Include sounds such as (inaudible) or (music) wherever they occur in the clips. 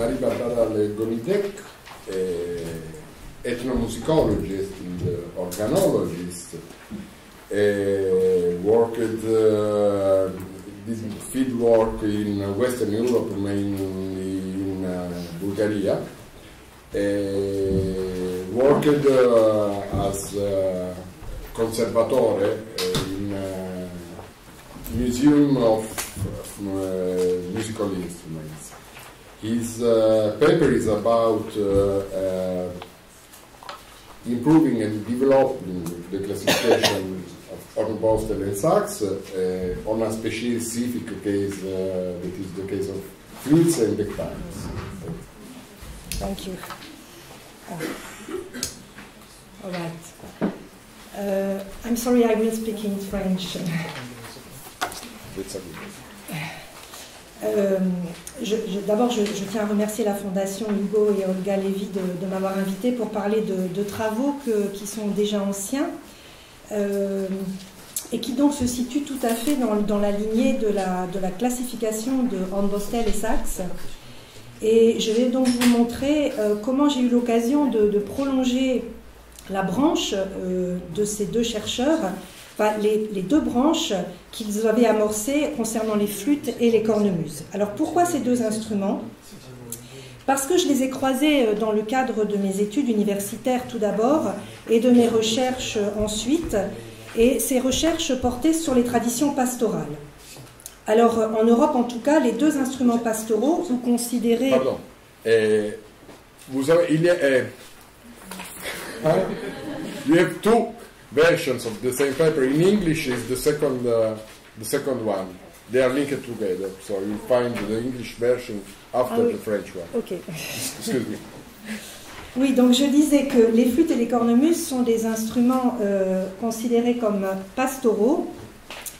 Marie-Barbara Legonitek, uh, ethnomusicologist and organologist, uh, worked uh, did field work in Western Europe, mainly in uh, Bulgaria. Worked uh, as uh, conservatore in uh, Museum of uh, Musical Instruments. His uh, paper is about uh, uh, improving and developing the classification of hornbostel and uh, on a specific case uh, that is the case of flutes and bagpipes. Thank you. Oh. All right. Uh, I'm sorry, I will speak in French. Euh, D'abord, je, tiens à remercier la Fondation Hugo et Olga Lévy de, m'avoir invité pour parler de, travaux qui sont déjà anciens euh, et qui donc se situent tout à fait dans, la lignée de la, classification de Hornbostel et Sachs. Et je vais donc vous montrer euh, comment j'ai eu l'occasion de, prolonger la branche de ces deux chercheurs, enfin, les, les deux branches qu'ils avaient amorcées concernant les flûtes et les cornemuses. Alors pourquoi ces deux instruments? Parce que je les ai croisés euh, dans le cadre de mes études universitaires tout d'abord et de mes recherches ensuite. Et ces recherches portaient sur les traditions pastorales. Alors euh, en Europe en tout cas, les deux instruments pastoraux sont considérés... Pardon. Eh, vous avez, il y a, eh, hein? two versions of the same paper. In English is the second, uh, the second one. They are linked together, so you find the English version after Ah oui. the French one. Ok. (laughs) (laughs) Excuse me. Oui, donc je disais que les flûtes et les cornemuses sont des instruments euh, considérés comme pastoraux.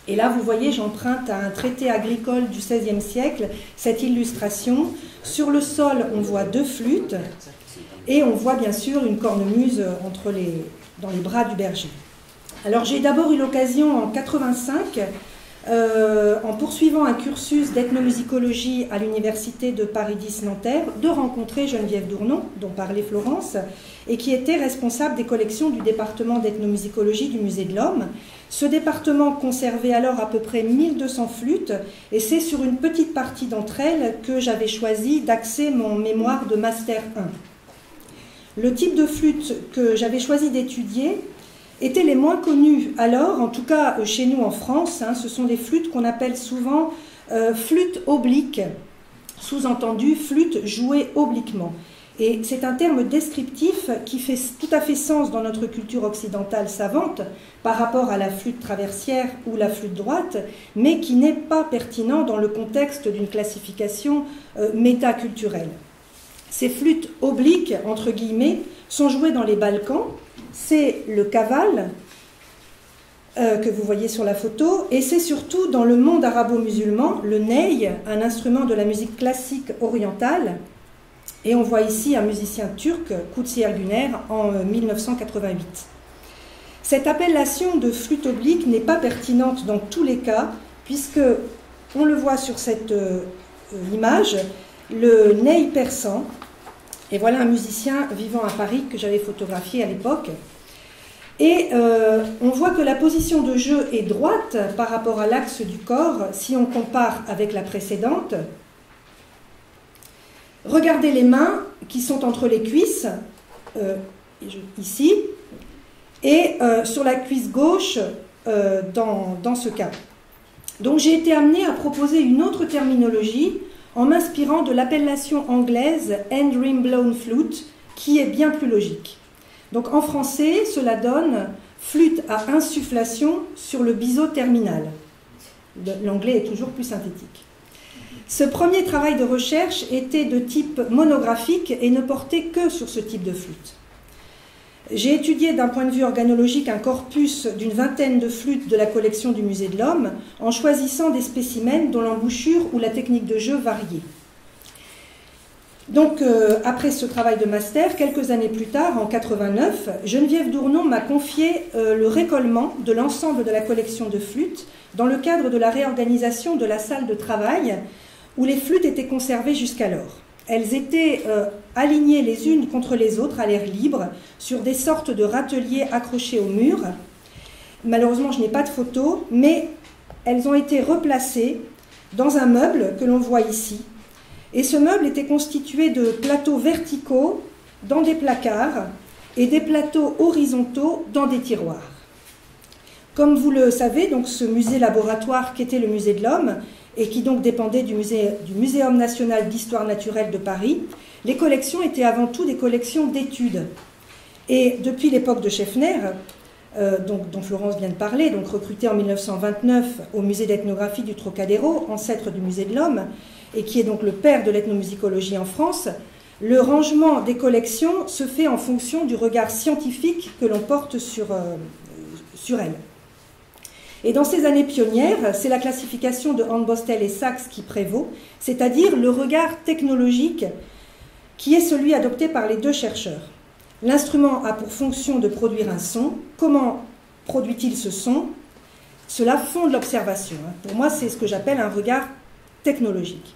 Et là, vous voyez, j'emprunte à un traité agricole du XVIe siècle cette illustration. Sur le sol, on voit deux flûtes et on voit bien sûr une cornemuse entre les, dans les bras du berger. Alors j'ai d'abord eu l'occasion en 85, euh, en poursuivant un cursus d'ethnomusicologie à l'université de Paris 10 Nanterre, de rencontrer Geneviève Dournon, dont parlait Florence, et qui était responsable des collections du département d'ethnomusicologie du Musée de l'Homme. Ce département conservait alors à peu près 1200 flûtes, et c'est sur une petite partie d'entre elles que j'avais choisi d'axer mon mémoire de Master 1. Le type de flûte que j'avais choisi d'étudier étaient les moins connus alors, en tout cas euh, chez nous en France. hein, ce sont des flûtes qu'on appelle souvent euh, flûtes obliques, sous-entendu flûte jouée obliquement. Et c'est un terme descriptif qui fait tout à fait sens dans notre culture occidentale savante par rapport à la flûte traversière ou la flûte droite, mais qui n'est pas pertinent dans le contexte d'une classification euh, métaculturelle. Ces flûtes obliques, entre guillemets, sont jouées dans les Balkans. C'est le kaval euh, que vous voyez sur la photo, et c'est surtout dans le monde arabo-musulman, le ney, un instrument de la musique classique orientale. Et on voit ici un musicien turc, Kutsi Erguner, en euh, 1988. Cette appellation de flûte oblique n'est pas pertinente dans tous les cas, puisque on le voit sur cette euh, image, le ney persan. Et voilà un musicien vivant à Paris que j'avais photographié à l'époque. Et euh, on voit que la position de jeu est droite par rapport à l'axe du corps si on compare avec la précédente. Regardez les mains qui sont entre les cuisses, euh, ici, et euh, sur la cuisse gauche dans, dans ce cas. Donc j'ai été amenée à proposer une autre terminologie en m'inspirant de l'appellation anglaise rim blown flute, qui est bien plus logique. Donc en français, cela donne flûte à insufflation sur le biseau terminal. L'anglais est toujours plus synthétique. Ce premier travail de recherche était de type monographique et ne portait que sur ce type de flûte. J'ai étudié d'un point de vue organologique un corpus d'une vingtaine de flûtes de la collection du Musée de l'Homme en choisissant des spécimens dont l'embouchure ou la technique de jeu variait. Donc, euh, après ce travail de master, quelques années plus tard, en 89, Geneviève Dournon m'a confié euh, le récollement de l'ensemble de la collection de flûtes dans le cadre de la réorganisation de la salle de travail où les flûtes étaient conservées jusqu'alors. Elles étaient euh, alignées les unes contre les autres à l'air libre sur des sortes de râteliers accrochés au mur. Malheureusement, je n'ai pas de photo, mais elles ont été replacées dans un meuble que l'on voit ici. Et ce meuble était constitué de plateaux verticaux dans des placards et des plateaux horizontaux dans des tiroirs. Comme vous le savez, ce musée laboratoire qui était le musée de l'homme et qui donc dépendait du, Muséum national d'histoire naturelle de Paris, les collections étaient avant tout des collections d'études. Et depuis l'époque de Scheffner, euh, dont Florence vient de parler, donc recruté en 1929 au musée d'ethnographie du Trocadéro, ancêtre du musée de l'homme, et qui est donc le père de l'ethnomusicologie en France, le rangement des collections se fait en fonction du regard scientifique que l'on porte sur, euh, sur elles. Et dans ces années pionnières, c'est la classification de Bostel et Sachs qui prévaut, c'est-à-dire le regard technologique qui est celui adopté par les deux chercheurs. L'instrument a pour fonction de produire un son. Comment produit-il ce son? Cela fonde l'observation. Pour moi, c'est ce que j'appelle un regard technologique.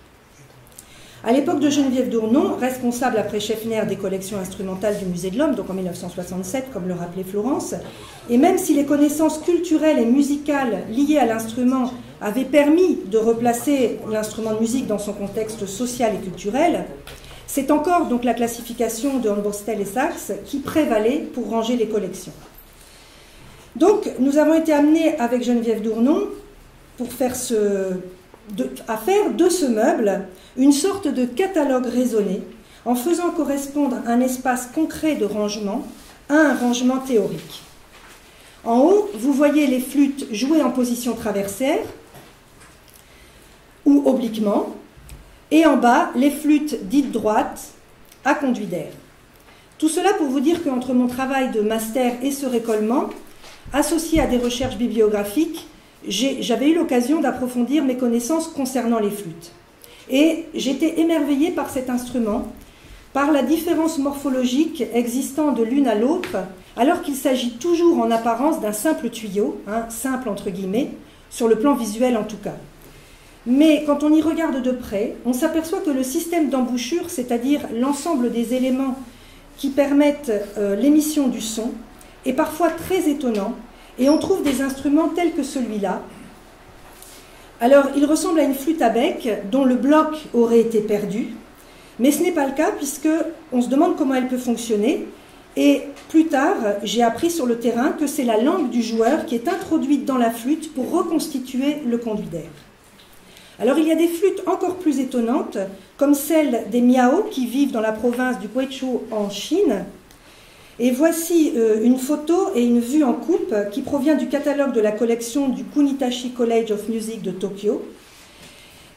À l'époque de Geneviève Dournon, responsable après Scheffner des collections instrumentales du Musée de l'Homme, donc en 1967, comme le rappelait Florence, et même si les connaissances culturelles et musicales liées à l'instrument avaient permis de replacer l'instrument de musique dans son contexte social et culturel, c'est encore donc la classification de Hornbostel et Sachs qui prévalait pour ranger les collections. Donc, nous avons été amenés avec Geneviève Dournon pour faire ce, à faire de ce meuble une sorte de catalogue raisonné en faisant correspondre un espace concret de rangement à un rangement théorique. En haut, vous voyez les flûtes jouées en position traversière ou obliquement, et en bas, les flûtes dites droites à conduit d'air. Tout cela pour vous dire qu'entre mon travail de master et ce récollement, associé à des recherches bibliographiques, j'avais eu l'occasion d'approfondir mes connaissances concernant les flûtes. Et j'étais émerveillée par cet instrument, par la différence morphologique existant de l'une à l'autre, alors qu'il s'agit toujours en apparence d'un simple tuyau, hein, simple entre guillemets, sur le plan visuel en tout cas. Mais quand on y regarde de près, on s'aperçoit que le système d'embouchure, c'est-à-dire l'ensemble des éléments qui permettent euh, l'émission du son, est parfois très étonnant, et on trouve des instruments tels que celui-là, alors, il ressemble à une flûte à bec dont le bloc aurait été perdu, mais ce n'est pas le cas puisque on se demande comment elle peut fonctionner. Et plus tard, j'ai appris sur le terrain que c'est la langue du joueur qui est introduite dans la flûte pour reconstituer le conduit d'air. Alors il y a des flûtes encore plus étonnantes, comme celle des Miao qui vivent dans la province du Guizhou en Chine, et voici euh, une photo et une vue en coupe qui provient du catalogue de la collection du Kunitashi College of Music de Tokyo.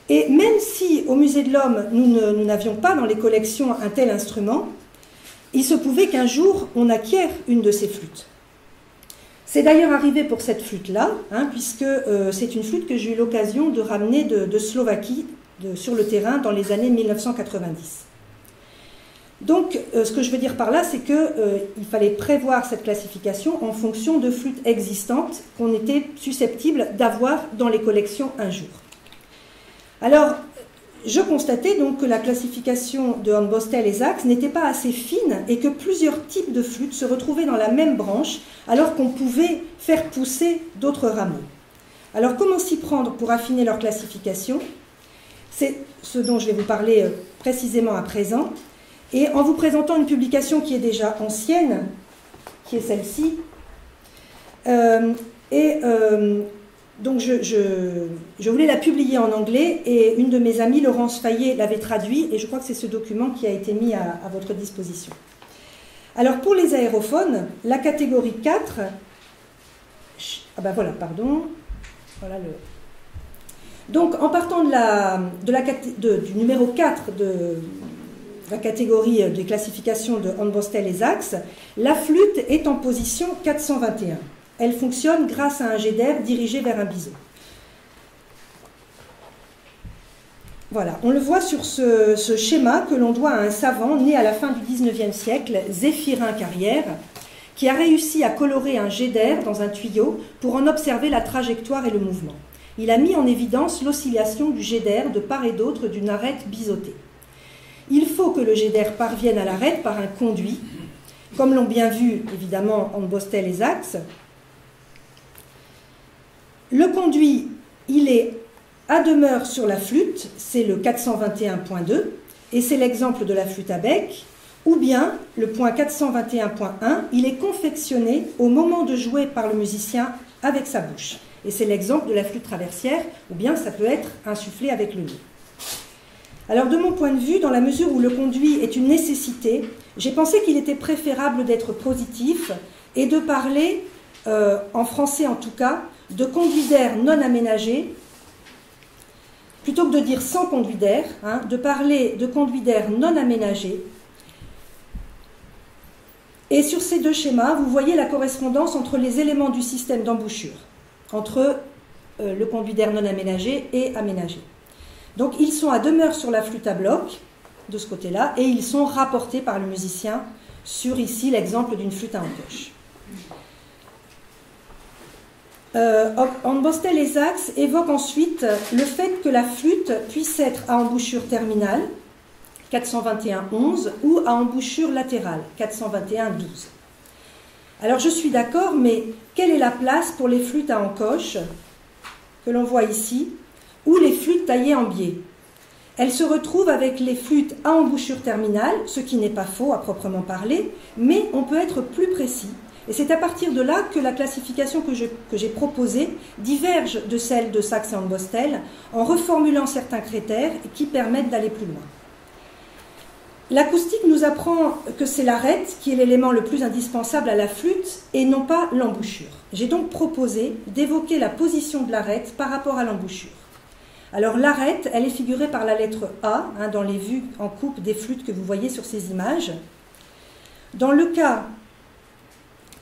Et même si au Musée de l'Homme, nous n'avions pas dans les collections un tel instrument, il se pouvait qu'un jour on acquiert une de ces flûtes. C'est d'ailleurs arrivé pour cette flûte-là, hein, puisque euh, c'est une flûte que j'ai eu l'occasion de ramener de, Slovaquie sur le terrain dans les années 1990. Donc, euh, ce que je veux dire par là, c'est qu'il euh, fallait prévoir cette classification en fonction de flûtes existantes qu'on était susceptible d'avoir dans les collections un jour. Alors, je constatais donc que la classification de Hornbostel et Sachs n'était pas assez fine et que plusieurs types de flûtes se retrouvaient dans la même branche alors qu'on pouvait faire pousser d'autres rameaux. Alors, comment s'y prendre pour affiner leur classification? C'est ce dont je vais vous parler euh, précisément à présent. Et en vous présentant une publication qui est déjà ancienne, qui est celle-ci, euh, et euh, donc je, voulais la publier en anglais et une de mes amies, Laurence Fayet, l'avait traduit et je crois que c'est ce document qui a été mis à, votre disposition. Alors pour les aérophones, la catégorie 4, ah ben voilà, pardon, voilà le... Donc en partant de la, de la, du numéro 4 de, la catégorie de classification de Hornbostel et Sachs, la flûte est en position 421. Elle fonctionne grâce à un jet d'air dirigé vers un biseau. Voilà, on le voit sur ce, schéma que l'on doit à un savant né à la fin du XIXe siècle, Zéphirin Carrière, qui a réussi à colorer un jet d'air dans un tuyau pour en observer la trajectoire et le mouvement. Il a mis en évidence l'oscillation du jet d'air de part et d'autre d'une arête biseautée. Il faut que le jet parvienne à l'arête par un conduit, comme l'ont bien vu évidemment en Bostel et Zax. Le conduit, il est à demeure sur la flûte, c'est le 421.2, et c'est l'exemple de la flûte à bec, ou bien le point 421.1, il est confectionné au moment de jouer par le musicien avec sa bouche. Et c'est l'exemple de la flûte traversière, ou bien ça peut être insufflé avec le nez. Alors de mon point de vue, dans la mesure où le conduit est une nécessité, j'ai pensé qu'il était préférable d'être positif et de parler, euh, en français en tout cas, de conduit d'air non aménagé, plutôt que de dire sans conduit d'air, hein, de parler de conduit d'air non aménagé. Et sur ces deux schémas, vous voyez la correspondance entre les éléments du système d'embouchure, entre euh, le conduit d'air non aménagé et aménagé. Donc ils sont à demeure sur la flûte à bloc, de ce côté-là, et ils sont rapportés par le musicien sur ici l'exemple d'une flûte à encoche. Euh, Bostel et Sachs évoquent ensuite le fait que la flûte puisse être à embouchure terminale, 421-11, ou à embouchure latérale, 421-12. Alors je suis d'accord, mais quelle est la place pour les flûtes à encoche que l'on voit ici, ou les flûtes taillées en biais Elles se retrouvent avec les flûtes à embouchure terminale, ce qui n'est pas faux à proprement parler, mais on peut être plus précis et c'est à partir de là que la classification que, j'ai proposée diverge de celle de Sachs et Bostel en reformulant certains critères qui permettent d'aller plus loin. L'acoustique nous apprend que c'est l'arête qui est l'élément le plus indispensable à la flûte et non pas l'embouchure. J'ai donc proposé d'évoquer la position de l'arête par rapport à l'embouchure. Alors l'arête, elle est figurée par la lettre A hein, dans les vues en coupe des flûtes que vous voyez sur ces images. Dans le cas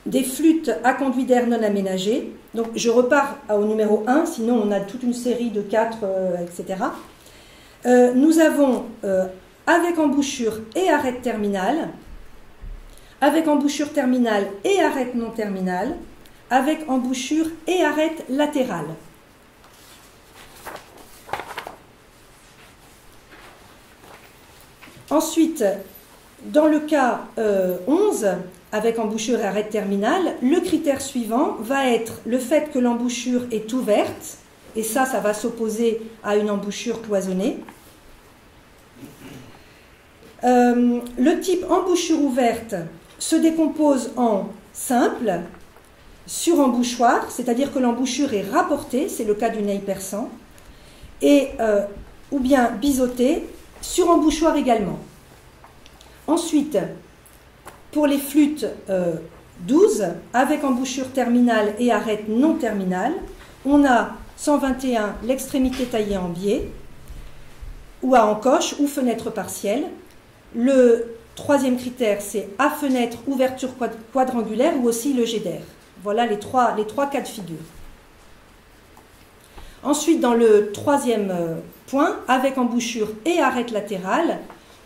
des flûtes à conduit d'air non aménagé. Donc je repars au numéro 1, sinon on a toute une série de 4, euh, etc. Euh, nous avons euh, avec embouchure et arête terminale, avec embouchure terminale et arête non terminale, avec embouchure et arête latérale. Ensuite, dans le cas 11, avec embouchure et arête terminale, le critère suivant va être le fait que l'embouchure est ouverte, et ça, ça va s'opposer à une embouchure cloisonnée. Euh, le type embouchure ouverte se décompose en simple, sur embouchoir, c'est-à-dire que l'embouchure est rapportée, c'est le cas du nez perçant, et, euh, ou bien biseauté, sur embouchoir également. Ensuite, pour les flûtes 12, euh, avec embouchure terminale et arête non terminale, on a 121 l'extrémité taillée en biais, ou à encoche ou fenêtre partielle. Le troisième critère, c'est à fenêtre, ouverture quadrangulaire ou aussi le jet d'air. Voilà les trois cas de figure. Ensuite, dans le troisième euh, point, avec embouchure et arête latérale,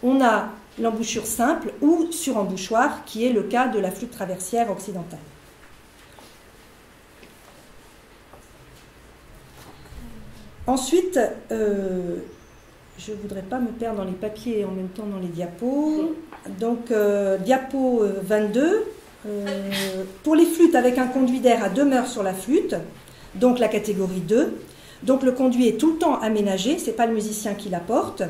on a l'embouchure simple ou sur embouchoir, qui est le cas de la flûte traversière occidentale. Ensuite, euh, je ne voudrais pas me perdre dans les papiers et en même temps dans les diapos. Donc, euh, diapo 22, euh, pour les flûtes avec un conduit d'air à demeure sur la flûte, donc la catégorie 2. Donc le conduit est tout le temps aménagé, ce n'est pas le musicien qui l'apporte.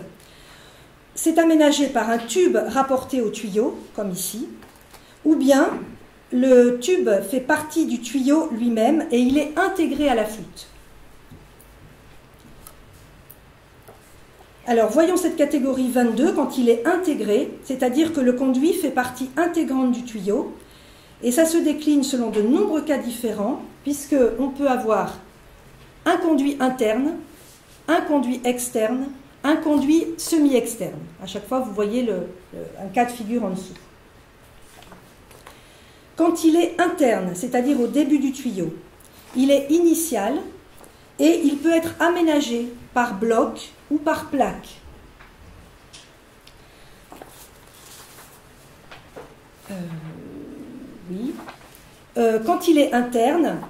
C'est aménagé par un tube rapporté au tuyau, comme ici, ou bien le tube fait partie du tuyau lui-même et il est intégré à la flûte. Alors voyons cette catégorie 22 quand il est intégré, c'est-à-dire que le conduit fait partie intégrante du tuyau, et ça se décline selon de nombreux cas différents, puisqu'on peut avoir un conduit interne, un conduit externe un conduit semi-externe. À chaque fois, vous voyez un cas de figure en dessous. Quand il est interne, c'est-à-dire au début du tuyau, il est initial et il peut être aménagé par bloc ou par plaque. Euh, oui. Euh, quand il est interne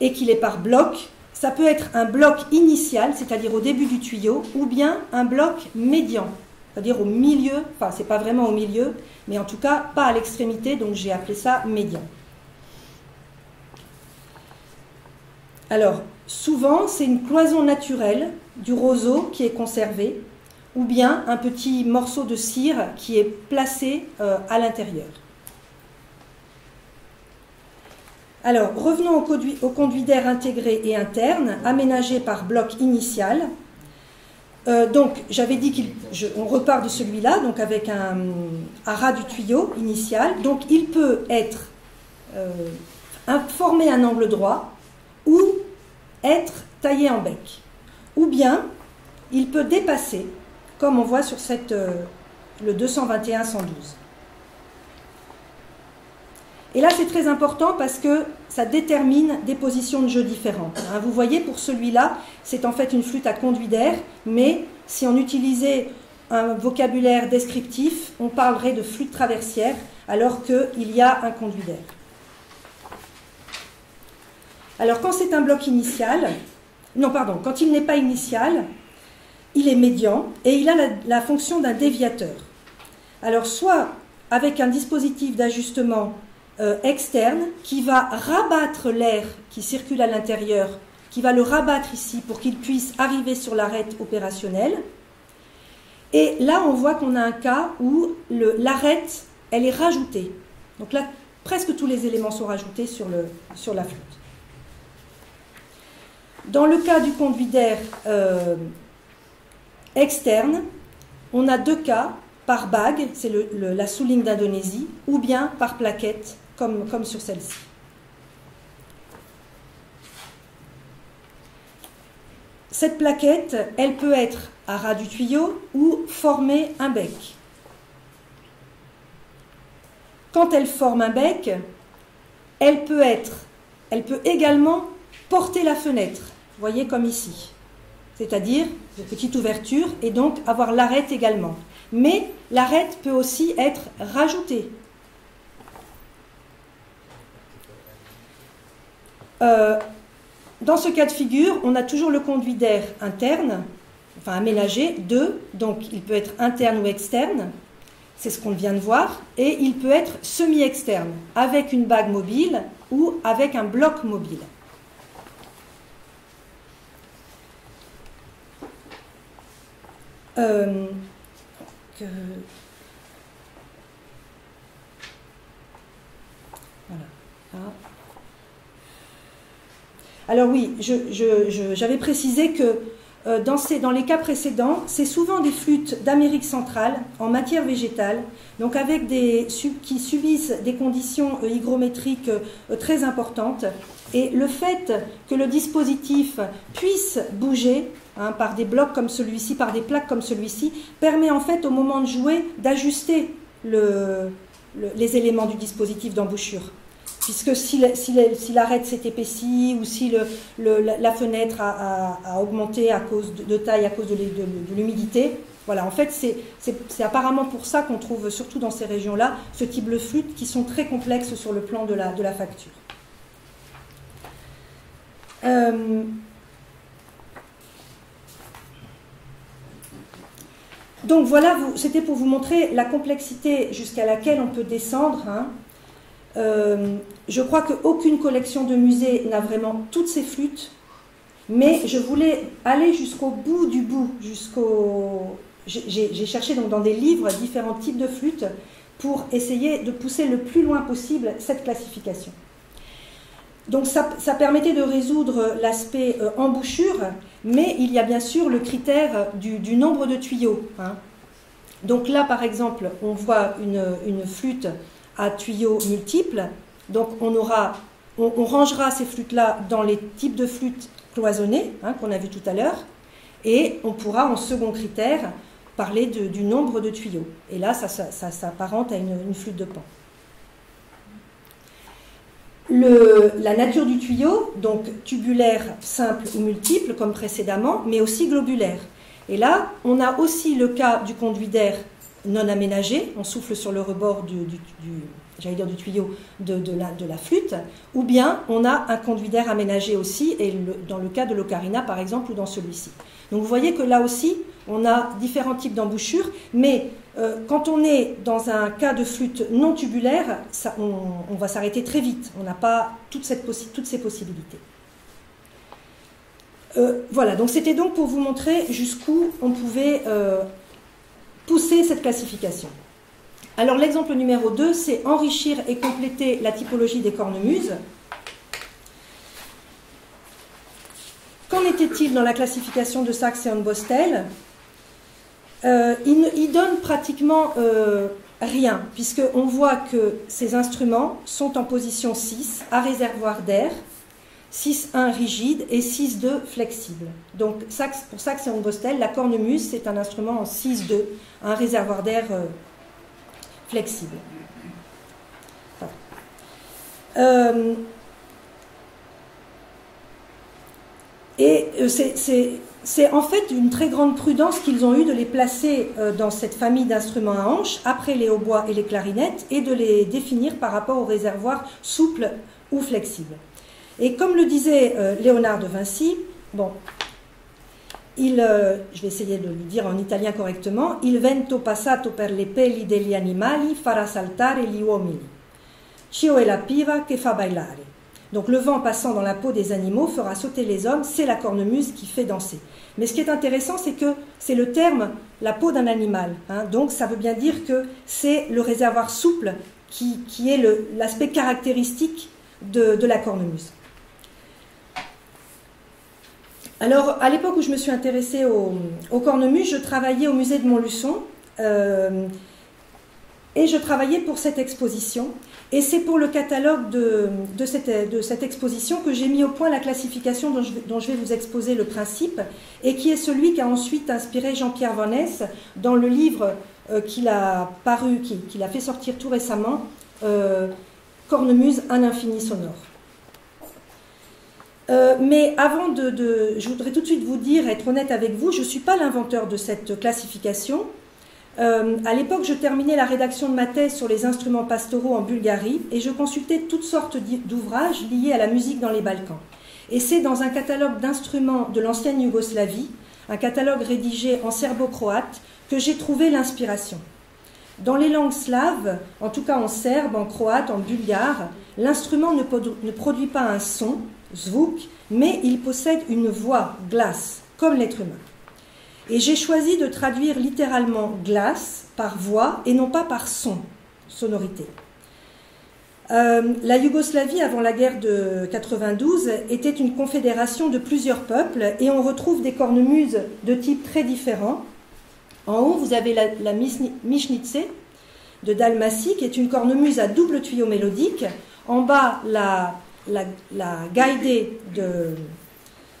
et qu'il est par bloc, ça peut être un bloc initial, c'est-à-dire au début du tuyau, ou bien un bloc médian. c'est-à-dire au milieu, enfin c'est pas vraiment au milieu, mais en tout cas pas à l'extrémité, donc j'ai appelé ça médian. Alors, souvent, c'est une cloison naturelle du roseau qui est conservée, ou bien un petit morceau de cire qui est placé euh, à l'intérieur. Alors, revenons au conduit, d'air intégré et interne, aménagé par bloc initial. Euh, donc, j'avais dit qu'on repart de celui-là, donc avec un, ras du tuyau initial. Donc, il peut être euh, formé un angle droit ou être taillé en bec. Ou bien, il peut dépasser, comme on voit sur cette, euh, le 221-112. Et là, c'est très important parce que ça détermine des positions de jeu différentes. Hein. Vous voyez, pour celui-là, c'est en fait une flûte à conduit d'air, mais si on utilisait un vocabulaire descriptif, on parlerait de flûte traversière, alors qu'il y a un conduit d'air. Alors, quand c'est un bloc initial, non, pardon, quand il n'est pas initial, il est médian et il a la, la fonction d'un déviateur. Alors, soit avec un dispositif d'ajustement euh, externe qui va rabattre l'air qui circule à l'intérieur, qui va le rabattre ici pour qu'il puisse arriver sur l'arête opérationnelle. Et là, on voit qu'on a un cas où l'arête, elle est rajoutée. Donc là, presque tous les éléments sont rajoutés sur, la flûte. Dans le cas du conduit d'air euh, externe, on a deux cas par bague, c'est la souligne d'Indonésie, ou bien par plaquette, comme, sur celle-ci. Cette plaquette, elle peut être à ras du tuyau ou former un bec. Quand elle forme un bec, elle peut être, elle peut également porter la fenêtre, voyez comme ici, c'est-à-dire une petite ouverture et donc avoir l'arête également. Mais l'arête peut aussi être rajoutée, Euh, dans ce cas de figure, on a toujours le conduit d'air interne, enfin aménagé, deux, donc il peut être interne ou externe, c'est ce qu'on vient de voir, et il peut être semi-externe, avec une bague mobile ou avec un bloc mobile. Euh, voilà. Ah. Alors oui, j'avais précisé que euh, dans, les cas précédents, c'est souvent des flûtes d'Amérique centrale en matière végétale, donc avec des qui subissent des conditions euh, hygrométriques euh, très importantes. Et le fait que le dispositif puisse bouger hein, par des blocs comme celui-ci, par des plaques comme celui-ci, permet en fait au moment de jouer d'ajuster les éléments du dispositif d'embouchure puisque si, si, l'arête s'est épaissie ou si la, fenêtre a, augmenté à cause de, taille, à cause de, l'humidité, voilà, en fait, c'est apparemment pour ça qu'on trouve, surtout dans ces régions-là, ce type de flûtes qui sont très complexes sur le plan de la, de la facture. Euh, donc voilà, c'était pour vous montrer la complexité jusqu'à laquelle on peut descendre. Hein, euh, je crois qu'aucune collection de musée n'a vraiment toutes ces flûtes, mais je voulais aller jusqu'au bout du bout, jusqu'au. J'ai cherché donc dans des livres différents types de flûtes pour essayer de pousser le plus loin possible cette classification. Donc ça, permettait de résoudre l'aspect euh, embouchure, mais il y a bien sûr le critère du, nombre de tuyaux. Hein. Donc là, par exemple, on voit une flûte tuyaux multiples. Donc on, aura, on, rangera ces flûtes-là dans les types de flûtes cloisonnées hein, qu'on a vu tout à l'heure. Et on pourra, en second critère, parler du nombre de tuyaux. Et là, ça, s'apparente à une, flûte de pan. La nature du tuyau, donc tubulaire, simple ou multiple, comme précédemment, mais aussi globulaire. Et là, on a aussi le cas du conduit d'air non aménagé, on souffle sur le rebord du, j'allais dire du tuyau de, la, de, la, flûte, ou bien on a un conduit d'air aménagé aussi, et dans le cas de l'ocarina par exemple, ou dans celui-ci. Donc vous voyez que là aussi, on a différents types d'embouchures, mais euh, quand on est dans un cas de flûte non tubulaire, on, va s'arrêter très vite. On n'a pas toutes ces possibilités. Euh, voilà, donc c'était donc pour vous montrer jusqu'où on pouvait euh, pousser cette classification. Alors l'exemple numéro 2, c'est enrichir et compléter la typologie des cornemuses. Qu'en était-il dans la classification de Sachs et Bostel euh, il, donne pratiquement euh, rien, puisqu'on voit que ces instruments sont en position 6 à réservoir d'air, 6-1 rigide et 6-2 flexible. Donc pour Sachs et Bostel, la cornemuse, c'est un instrument en 6-2, un réservoir d'air euh, flexible. et c'est c'est en fait une très grande prudence qu'ils ont eue de les placer euh, dans cette famille d'instruments à hanches, après les hautbois et les clarinettes, et de les définir par rapport aux réservoirs souples ou flexibles. Et comme le disait euh, Léonard de Vinci, bon, il, euh, je vais essayer de le dire en italien correctement, il vento passato per le peli degli animali farà saltare gli uomini. Cio è la piva che fa bailare. Donc le vent passant dans la peau des animaux fera sauter les hommes, c'est la cornemuse qui fait danser. Mais ce qui est intéressant, c'est que c'est le terme la peau d'un animal. Hein. donc ça veut bien dire que c'est le réservoir souple qui, est l'aspect caractéristique de, la cornemuse. Alors, à l'époque où je me suis intéressée aux, cornemuses, je travaillais au musée de Montluçon euh, et je travaillais pour cette exposition. Et c'est pour le catalogue de, cette, exposition que j'ai mis au point la classification dont je, vais vous exposer le principe, et qui est celui qui a ensuite inspiré Jean-Pierre Vanesse dans le livre euh, qu'il a paru, qu'il a fait sortir tout récemment, euh, Cornemuse, un infini sonore. Euh, mais avant de, Je voudrais tout de suite vous dire, être honnête avec vous, je ne suis pas l'inventeur de cette classification. Euh, à l'époque, je terminais la rédaction de ma thèse sur les instruments pastoraux en Bulgarie et je consultais toutes sortes d'ouvrages liés à la musique dans les Balkans. Et c'est dans un catalogue d'instruments de l'ancienne Yougoslavie, un catalogue rédigé en serbo-croate, que j'ai trouvé l'inspiration. Dans les langues slaves, en tout cas en serbe, en croate, en bulgare, l'instrument ne, ne, produit pas un son, zvuk, mais il possède une voix, glace, comme l'être humain. Et j'ai choisi de traduire littéralement glace par voix et non pas par son, sonorité. Euh, la Yougoslavie, avant la guerre de 92, était une confédération de plusieurs peuples et on retrouve des cornemuses de types très différents. En haut, vous avez la, la de Dalmatie, qui est une cornemuse à double tuyau mélodique. En bas, la, la, de,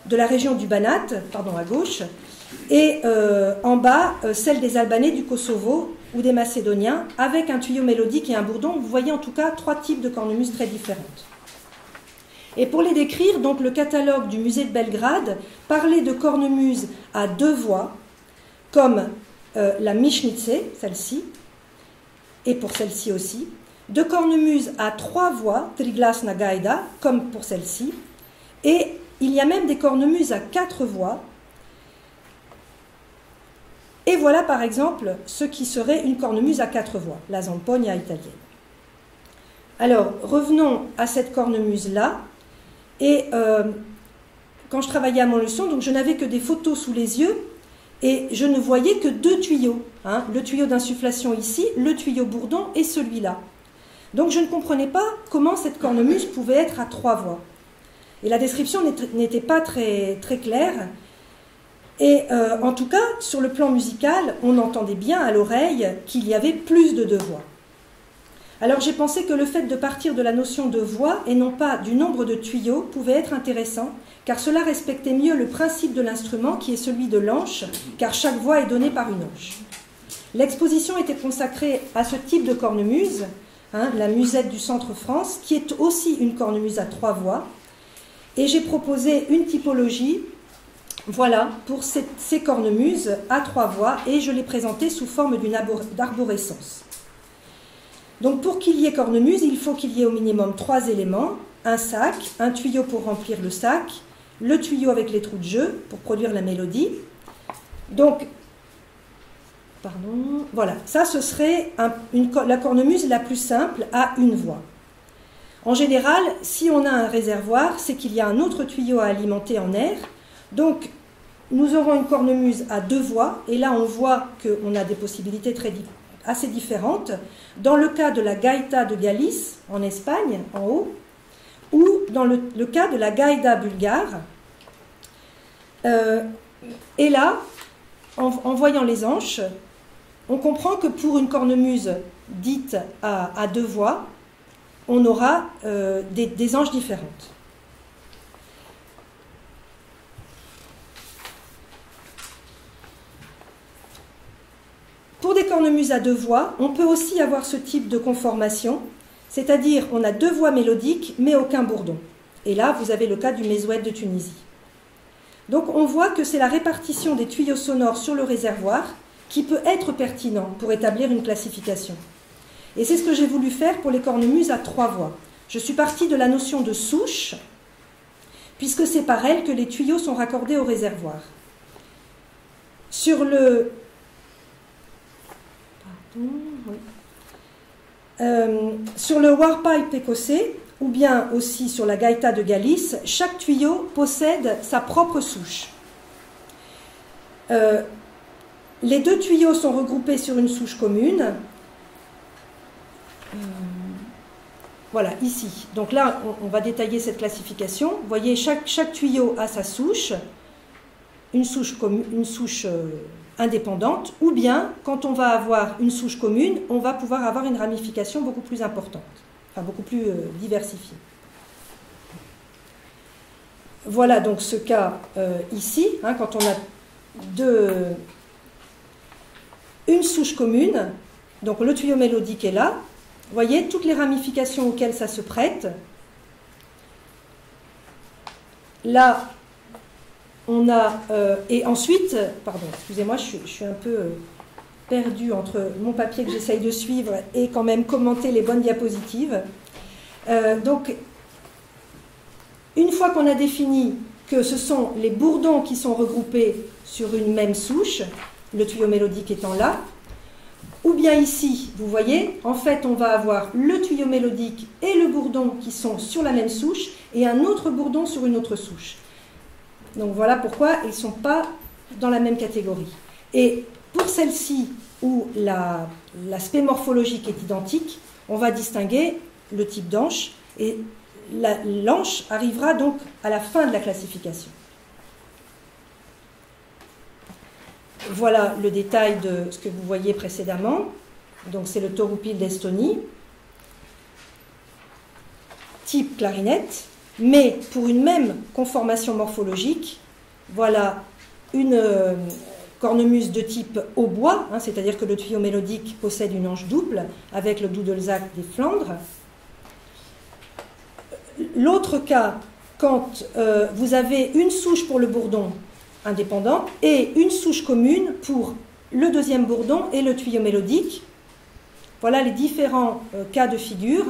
de la région du Banat, pardon, à gauche, et euh, en bas, euh, celle des Albanais du Kosovo ou des Macédoniens, avec un tuyau mélodique et un bourdon. Vous voyez en tout cas trois types de cornemuses très différentes. Et pour les décrire, donc le catalogue du musée de Belgrade parlait de cornemuses à deux voix, comme euh, la Michnice, celle-ci, et pour celle-ci aussi, de cornemuses à trois voix, Triglasna Gaida, comme pour celle-ci, et il y a même des cornemuses à quatre voix, et voilà par exemple ce qui serait une cornemuse à quatre voix, la zampogna italienne. Alors revenons à cette cornemuse-là. Et euh, quand je travaillais à mon leçon, donc je n'avais que des photos sous les yeux et je ne voyais que deux tuyaux. Hein. le tuyau d'insufflation ici, le tuyau bourdon et celui-là. Donc je ne comprenais pas comment cette cornemuse pouvait être à trois voix. Et la description n'était pas très, claire. Et euh, en tout cas, sur le plan musical, on entendait bien à l'oreille qu'il y avait plus de deux voix. Alors j'ai pensé que le fait de partir de la notion de voix et non pas du nombre de tuyaux pouvait être intéressant, car cela respectait mieux le principe de l'instrument qui est celui de l'anche, car chaque voix est donnée par une anche. L'exposition était consacrée à ce type de cornemuse, hein, la musette du Centre France, qui est aussi une cornemuse à trois voix, et j'ai proposé une typologie voilà pour ces, cornemuses à trois voix et je les présentais sous forme d'une arborescence. Donc pour qu'il y ait cornemuse, il faut qu'il y ait au minimum trois éléments un sac, un tuyau pour remplir le sac, le tuyau avec les trous de jeu pour produire la mélodie. Donc pardon, voilà, ça ce serait la cornemuse la plus simple à une voie. En général, si on a un réservoir, c'est qu'il y a un autre tuyau à alimenter en air. Donc, nous aurons une cornemuse à deux voies, et là on voit qu'on a des possibilités très, assez différentes. Dans le cas de la gaita de Galice, en Espagne, en haut, ou dans le, cas de la gaïda bulgare. Euh, et là, en, voyant les anches, on comprend que pour une cornemuse dite à, deux voix, on aura euh, des, anges différentes. Pour des cornemuses à deux voix, on peut aussi avoir ce type de conformation, c'est-à-dire on a deux voix mélodiques mais aucun bourdon. Et là, vous avez le cas du mésouette de Tunisie. Donc on voit que c'est la répartition des tuyaux sonores sur le réservoir qui peut être pertinent pour établir une classification. Et c'est ce que j'ai voulu faire pour les cornemuses à trois voix. Je suis partie de la notion de souche, puisque c'est par elle que les tuyaux sont raccordés au réservoir. Sur le euh, sur le warpipe écossais, ou bien aussi sur la gaïta de Galice, chaque tuyau possède sa propre souche. Euh, les deux tuyaux sont regroupés sur une souche commune. Euh, voilà, ici. Donc là, on, va détailler cette classification. Vous voyez, chaque, chaque tuyau a sa souche, une souche, une souche indépendante, ou bien quand on va avoir une souche commune, on va pouvoir avoir une ramification beaucoup plus importante, enfin beaucoup plus euh, diversifiée. Voilà donc ce cas euh, ici, hein, quand on a deux, une souche commune, donc le tuyau mélodique est là, vous voyez toutes les ramifications auxquelles ça se prête. Là, on a, euh, et ensuite, pardon, excusez-moi, je, suis un peu euh, perdue entre mon papier que j'essaye de suivre et quand même commenter les bonnes diapositives. Euh, donc, une fois qu'on a défini que ce sont les bourdons qui sont regroupés sur une même souche, le tuyau mélodique étant là, ou bien ici, vous voyez, en fait, on va avoir le tuyau mélodique et le bourdon qui sont sur la même souche et un autre bourdon sur une autre souche. Donc voilà pourquoi ils ne sont pas dans la même catégorie. Et pour celle-ci, où l'aspect morphologique est identique, on va distinguer le type d'anche et l'anche arrivera donc à la fin de la classification. Voilà le détail de ce que vous voyez précédemment. Donc c'est le tauroupil d'Estonie, type clarinette, mais pour une même conformation morphologique, voilà une euh, cornemuse de type hautbois, hein, c'est-à-dire que le tuyau mélodique possède une anche double avec le Dudelsack des Flandres. L'autre cas, quand euh, vous avez une souche pour le bourdon indépendant et une souche commune pour le deuxième bourdon et le tuyau mélodique. Voilà les différents euh, cas de figure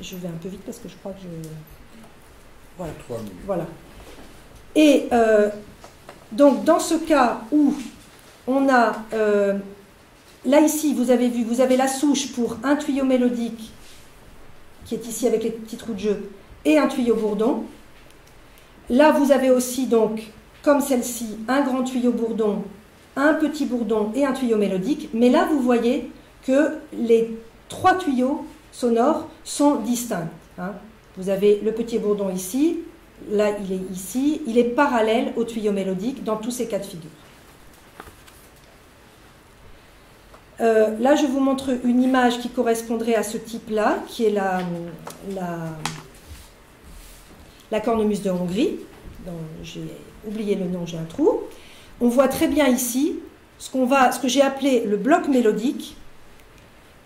je vais un peu vite parce que je crois que je. Voilà. Voilà. Et euh, donc, dans ce cas où on a. Euh, là, ici, vous avez vu, vous avez la souche pour un tuyau mélodique, qui est ici avec les petits trous de jeu, et un tuyau bourdon. Là, vous avez aussi, donc, comme celle-ci, un grand tuyau bourdon, un petit bourdon et un tuyau mélodique. Mais là, vous voyez que les trois tuyaux sonores sont distincts. Hein. Vous avez le petit bourdon ici, là il est ici, il est parallèle au tuyau mélodique dans tous ces cas de figure. Euh, là, je vous montre une image qui correspondrait à ce type-là, qui est la, la, cornemuse de Hongrie. J'ai oublié le nom, j'ai un trou. On voit très bien ici ce, que j'ai appelé le bloc mélodique,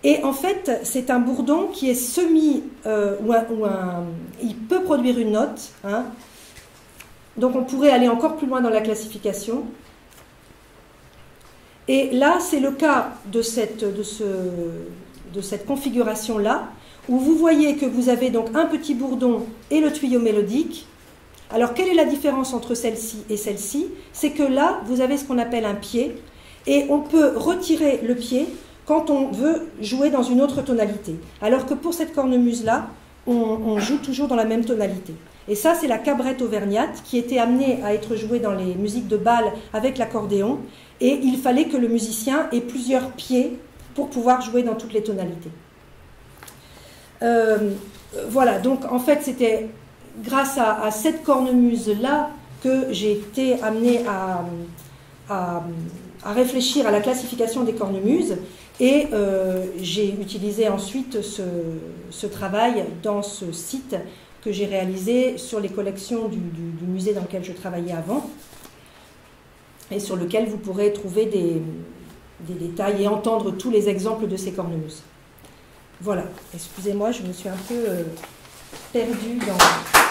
et en fait, c'est un bourdon qui est semi, euh, ou, un, il peut produire une note. Hein. Donc on pourrait aller encore plus loin dans la classification. Et là, c'est le cas de cette configuration-là, où vous voyez que vous avez donc un petit bourdon et le tuyau mélodique. Alors, quelle est la différence entre celle-ci et celle-ci? C'est que là, vous avez ce qu'on appelle un pied, et on peut retirer le pied quand on veut jouer dans une autre tonalité. Alors que pour cette cornemuse-là, on, joue toujours dans la même tonalité. Et ça, c'est la cabrette auvergnate qui était amenée à être jouée dans les musiques de bal avec l'accordéon. Et il fallait que le musicien ait plusieurs pieds pour pouvoir jouer dans toutes les tonalités. Euh, voilà, donc en fait, c'était grâce à, cette cornemuse-là que j'ai été amenée à, réfléchir à la classification des cornemuses. Et euh, j'ai utilisé ensuite ce, travail dans ce site que j'ai réalisé sur les collections du, musée dans lequel je travaillais avant et sur lequel vous pourrez trouver des détails et entendre tous les exemples de ces cornemuses. Voilà, excusez-moi, je me suis un peu euh, perdue dans...